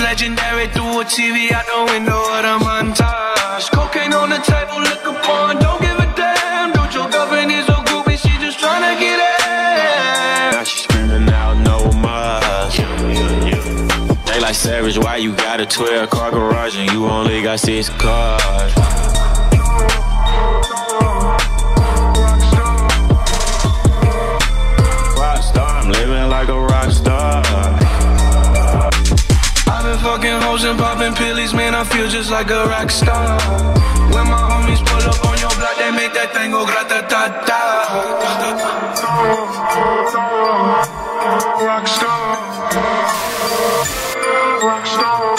Legendary threw a TV out the window of the montage. Cocaine on the table, liquor porn, don't give a damn. Don't your girlfriend is so groovy, she just trying to get in. Now she's screaming out no more. They like savage, why you got a 12 car garage and you only got six cars? Like a rock star. I've been fucking hoes and popping pillies, man, I feel just like a rock star. When my homies pull up on your block, they make that thing go grata ta ta. Rockstar. Rockstar.